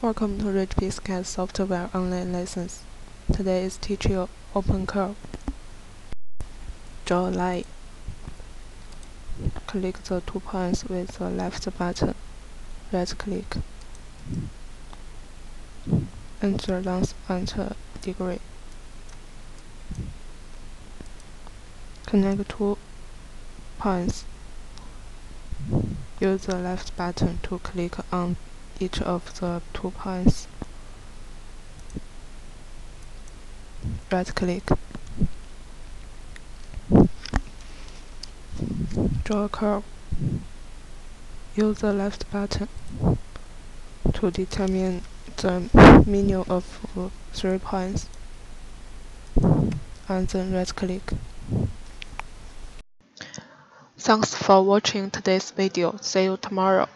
Welcome to Richpeace CAD software online lessons. Today is teach you open curve. Draw a line. Click the two points with the left button. Right click. Enter length enter degree. Connect two points. Use the left button to click on each of the two points. Right click. Draw a curve. Use the left button to determine the median of three points and then right click. Thanks for watching today's video. See you tomorrow.